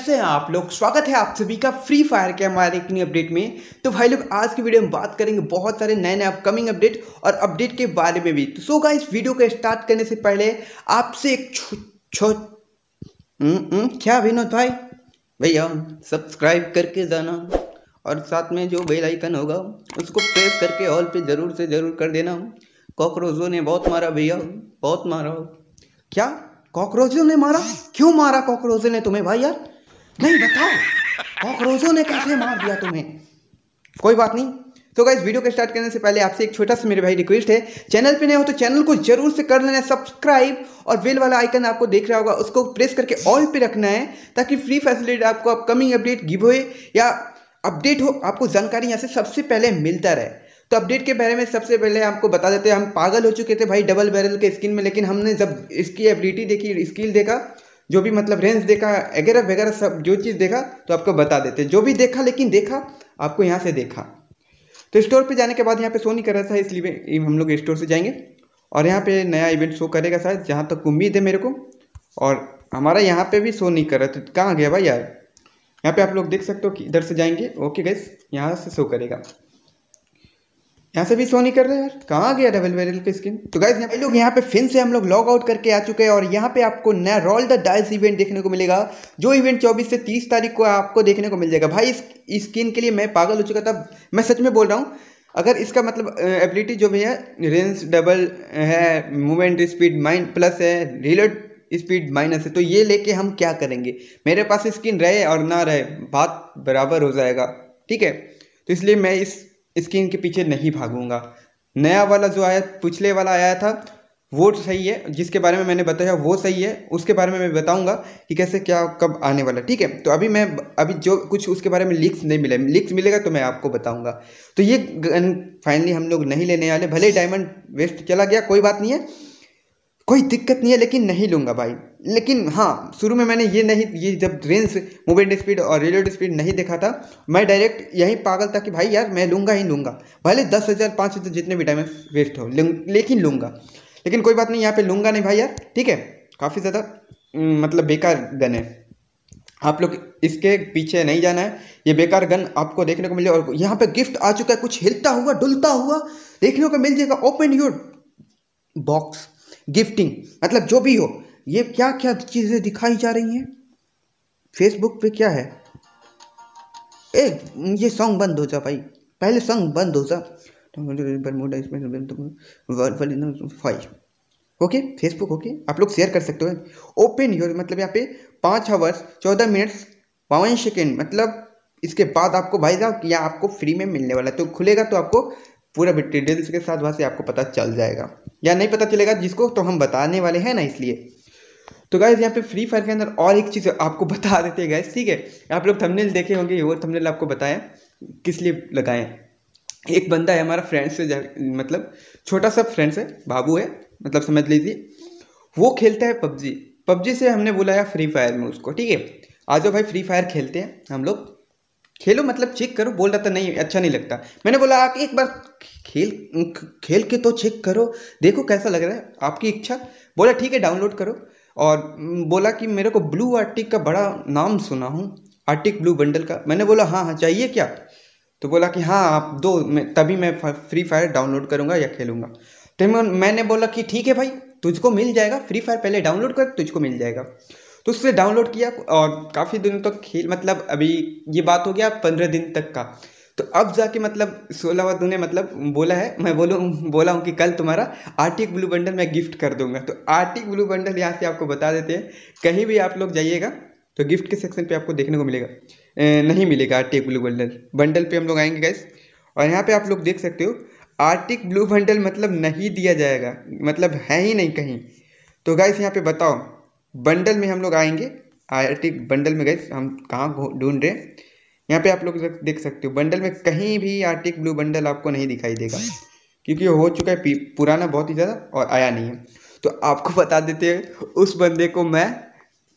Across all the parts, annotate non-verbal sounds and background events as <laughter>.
कैसे हैं आप लोग? स्वागत है आप सभी का फ्री फायर के हमारे एक नई अपडेट में। तो भाई लोग आज की वीडियो में बात करेंगे बहुत सारे नए नए अपकमिंग अपडेट और अपडेट के बारे में भी। तो सो गाइस वीडियो को स्टार्ट करने से पहले आपसे एक छो, छो हम्म, हम्म, क्या विनोद भाई? भैया सब्सक्राइब करके जाना और साथ में जो बेल आइकन होगा उसको प्रेस करके ऑल पे ज़रूर से ज़रूर कर देना। कॉकरोचों ने बहुत मारा भैया बहुत मारा। क्या? कॉकरोचों ने मारा? क्यों मारा कॉकरोचों ने तुम्हें भाई यार? नहीं, बताओ। कॉकरोचों ने कैसे मार दिया तुम्हें? कोई बात नहीं। तो गाइस वीडियो को स्टार्ट करने से पहले आपसे एक छोटा सा मेरे भाई रिक्वेस्ट है। चैनल पे नए हो तो चैनल को ज़रूर से कर लेना सब्सक्राइब और बेल वाला आइकन आपको देख रहा होगा, उसको प्रेस करके ऑल पे रखना है, ताकि फ्री फैसिलिटी आपको अपकमिंग अपडेट गिव या अपडेट हो, आपको जानकारी यहाँ से सबसे पहले मिलता रहे। तो अपडेट के बारे में सबसे पहले आपको बता देते हैं, हम पागल हो चुके थे भाई डबल बैरल के स्किन में, लेकिन हमने जब इसकी एबिलिटी देखी स्किल देखा जो भी मतलब रेंज देखा, वगैरह वगैरह सब जो चीज़ देखा तो आपको बता देते। जो भी देखा, लेकिन देखा, आपको यहाँ से देखा। तो स्टोर पे जाने के बाद यहाँ पे शो नहीं कर रहा था, इसलिए हम लोग स्टोर से जाएँगे। और यहाँ पे नया इवेंट शो करेगा शायद, जहाँ तक उम्मीद है मेरे को। और हमारा यहाँ पे भी शो नहीं कर रहा तो कहाँ गया भाई यार? यहाँ पे आप लोग देख सकते हो कि इधर से जाएँगे। ओके गैस यहाँ से शो करेगा। यहाँ से भी शो नहीं कर रहे यार। कहाँ गया डबल बैरल की स्किन तो गाइज़ यहाँ लोग, यहाँ पे फिन से हम लोग लॉग आउट करके आ चुके हैं और यहाँ पे आपको नया रोल द डाइस इवेंट देखने को मिलेगा, जो इवेंट 24 से 30 तारीख को आपको देखने को मिल जाएगा। भाई, इस स्किन के लिए मैं पागल हो चुका था। मैं सच में बोल रहा हूँ, अगर इसका मतलब एबिलिटी जो भी है रेंज डबल है मूवमेंट स्पीड माइंड प्लस है रिलोड स्पीड माइनस है तो ये लेके हम क्या करेंगे? मेरे पास स्किन रहे और ना रहे, बात बराबर हो जाएगा, ठीक है? तो इसलिए मैं इस स्किन के पीछे नहीं भागूँगा। नया वाला जो आया, पिछले वाला आया था, वो सही है, जिसके बारे में मैंने बताया, वो सही है। उसके बारे में मैं बताऊँगा कि कैसे क्या, कब आने वाला ठीक है? तो अभी मैं, अभी जो कुछ उसके बारे में लिक्स नहीं मिले लिक्स मिलेगा तो मैं आपको बताऊँगा। तो ये गन फाइनली हम लोग नहीं लेने वाले, भले डायमंड वेस्ट चला गया, कोई बात नहीं है। कोई दिक्कत नहीं है, लेकिन नहीं लूँगा भाई। लेकिन हाँ शुरू में मैंने ये नहीं, ये जब रेंज मूवमेंट स्पीड और रिलोड स्पीड नहीं देखा था, मैं डायरेक्ट यही पागल था कि भाई यार, मैं लूँगा ही लूँगा। भले दस हज़ार, पाँच हज़ार जितने भी टाइम वेस्ट हो, लेकिन लूँगा। लेकिन कोई बात नहीं, यहाँ पे लूँगा नहीं भाई यार। ठीक है, काफ़ी ज़्यादा मतलब बेकार गन है। आप लोग इसके पीछे नहीं जाना है। ये बेकार गन आपको देखने को मिल और यहाँ पे गिफ्ट आ चुका है, कुछ हिलता हुआ, डुलता हुआ देखने को मिल जाएगा। ओपन योर बॉक्स गिफ्टिंग मतलब जो भी हो, ये क्या क्या चीज़ें दिखाई जा रही हैं? फेसबुक पे क्या है? ए ये सॉन्ग बंद हो जा भाई। पहले सॉन्ग बंद हो जा। फाइव ओके फेसबुक ओके आप लोग शेयर कर सकते हो। ओपन योर मतलब यहाँ पे पाँच आवर्स चौदह मिनट्स बावन सेकेंड मतलब इसके बाद आपको भाई साहब, या आपको फ्री में मिलने वाला है। तो खुलेगा तो आपको पूरा डिटेल्स के साथ वहाँ से आपको पता चल जाएगा। या नहीं पता चलेगा, जिसको तो हम बताने वाले हैं ना इसलिए। तो गाइज़ यहाँ पे फ्री फायर के अंदर और एक चीज़ आपको बता देते हैं गैस ठीक है? आप लोग थंबनेल देखे होंगे वो थंबनेल आपको बताएँ, किस लिए लगाएँ। एक बंदा है हमारा फ्रेंड्स से मतलब छोटा सा फ्रेंड्स है, बाबू है मतलब समझ लीजिए। वो खेलता है पबजी। पबजी से हमने बुलाया फ्री फायर में उसको, ठीक है? आज भाई फ्री फायर खेलते हैं हम लोग। खेलो मतलब चेक करो, बोल रहा था, नहीं अच्छा नहीं लगता। मैंने बोला, आप एक बार खेल खेल के तो चेक करो, देखो कैसा लग रहा है, आपकी इच्छा। बोला, ठीक है डाउनलोड करो। और बोला कि, मेरे को ब्लू आर्टिक का बड़ा नाम सुना हूँ आर्टिक ब्लू बंडल का। मैंने बोला हाँ हाँ चाहिए क्या? तो बोला कि हाँ आप दो, मैं, तभी मैं फ्री फायर डाउनलोड करूँगा या खेलूँगा। तो मैंने बोला कि, ठीक है भाई, तुझको मिल जाएगा फ्री फायर पहले डाउनलोड कर, तुझको मिल जाएगा। तो उससे डाउनलोड किया और काफ़ी दिनों तक खेल मतलब अभी ये बात हो गया पंद्रह दिन तक का। तो अब जाके मतलब सोलह तूने मतलब बोला है मैं बोलूँ बोला हूँ कि कल तुम्हारा आर्टिक ब्लू बंडल मैं गिफ्ट कर दूँगा। तो आर्टिक ब्लू बंडल यहाँ से आपको बता देते हैं कहीं भी आप लोग जाइएगा तो गिफ्ट के सेक्शन पे आपको देखने को मिलेगा। ए, नहीं मिलेगा आर्टिक ब्लू बंडल बंडल पे हम लोग आएँगे गैस और यहाँ पे आप लोग देख सकते हो आर्टिक ब्लू बंडल मतलब नहीं दिया जाएगा मतलब है ही नहीं कहीं। तो गैस यहाँ पे बताओ बंडल में हम लोग आएँगे। आर्टिक बंडल में गए। हम कहाँ ढूंढ रहे हैं। यहाँ पे आप लोग देख सकते हो। बंडल में कहीं भी आर्टिक ब्लू बंडल आपको नहीं दिखाई देगा। क्योंकि हो चुका है पुराना बहुत ही ज़्यादा और आया नहीं है। तो आपको बता देते हैं, उस बंदे को मैं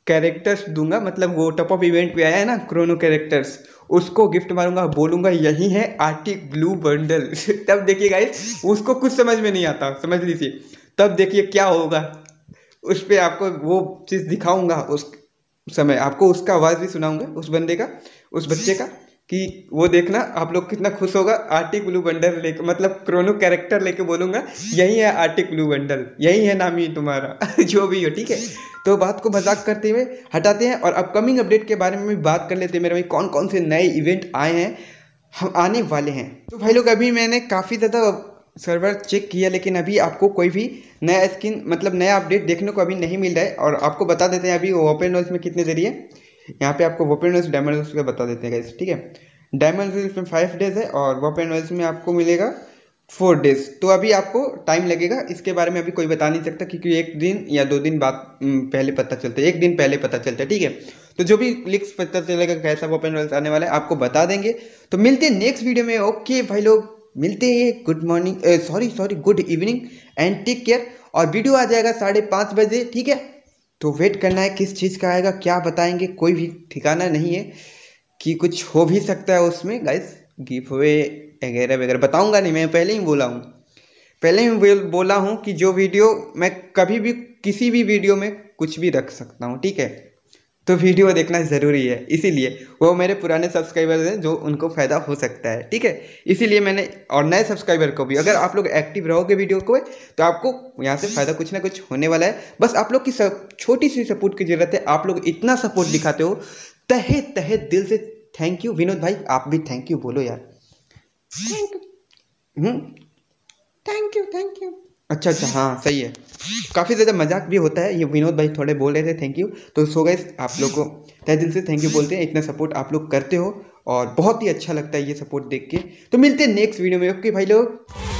कैरेक्टर्स दूँगा। मतलब वो टॉप ऑफ़ इवेंट पे आया है ना क्रोनो कैरेक्टर्स उसको गिफ्ट मारूँगा, बोलूँगा, यही है आर्टिक ब्लू बंडल। <laughs> तब देखिए गाइस उसको कुछ समझ में नहीं आता। समझ लीजिए। तब देखिए क्या होगा। उस पर आपको वो चीज़ दिखाऊँगा उस समय। आपको उसका आवाज़ भी सुनाऊँगा उस बंदे का, उस बच्चे का, कि वो देखना आप लोग कितना खुश होगा। आर्टिक ब्लू बंडल लेके मतलब क्रोनो कैरेक्टर लेके बोलूँगा, यही है आर्टिक ब्लू बंडल, यही है नाम ही तुम्हारा। <laughs> जो भी हो, ठीक है? तो बात को मज़ाक करते हुए हटाते हैं और अपकमिंग अपडेट के बारे में भी बात कर लेते हैं। मेरे भाई कौन कौन से नए इवेंट आए हैं, हम आने वाले हैं। तो भाई लोग, अभी मैंने काफ़ी ज़्यादा सर्वर चेक किया, लेकिन अभी आपको कोई भी नया स्किन मतलब नया अपडेट देखने को अभी नहीं मिल रहा है, और आपको बता देते हैं अभी ओपन नोज़ में कितने देरी है। यहाँ पे आपको वोपन नोज़ डायमंड का बता देते हैं गाइस ठीक है? डायमंड में फाइव डेज़ है, और वोपन नोज़ में आपको मिलेगा फोर डेज़ तो अभी आपको टाइम लगेगा, इसके बारे में अभी कोई बता नहीं सकता, क्योंकि एक दिन या दो दिन बाद पहले पता चलता है, एक दिन पहले पता चलता है, ठीक है? तो जो भी लिक्स पता चलेगा कैसा वोपन नोज़ आने वाला है, आपको बता देंगे। तो मिलते हैं नेक्स्ट वीडियो में ओके भाई लोग। मिलते हैं good morning sorry sorry good evening and take care और वीडियो आ जाएगा साढ़े पाँच बजे, ठीक है? तो वेट करना है किस चीज़ का आएगा, क्या बताएँगे, कोई भी ठिकाना नहीं है कि कुछ हो भी सकता है उसमें। गाइस गिव वे वगैरह वगैरह बताऊँगा नहीं, मैं पहले ही बोला हूँ। पहले ही बोला हूँ कि जो वीडियो मैं कभी भी, किसी भी वीडियो में कुछ भी रख सकता हूँ, ठीक है? तो वीडियो देखना ज़रूरी है इसीलिए वो मेरे पुराने सब्सक्राइबर हैं जो उनको फ़ायदा हो सकता है ठीक है? इसीलिए मैंने और नए सब्सक्राइबर को भी अगर आप लोग एक्टिव रहोगे वीडियो को तो आपको यहाँ से फ़ायदा कुछ ना कुछ होने वाला है। बस आप लोग की सब छोटी सी सपोर्ट की ज़रूरत है आप लोग इतना सपोर्ट दिखाते हो तहे तहे दिल से थैंक यू विनोद भाई आप भी थैंक यू बोलो यार। Thank you thank you thank you अच्छा अच्छा हाँ सही है। काफ़ी ज़्यादा मज़ाक भी होता है। ये विनोद भाई थोड़े बोल रहे थे थैंक यू तो सो गए आप लोग को तय दिल से थैंक यू बोलते हैं। इतना सपोर्ट आप लोग करते हो और बहुत ही अच्छा लगता है ये सपोर्ट देख के। तो मिलते हैं नेक्स्ट वीडियो में। ओके भाई लोग।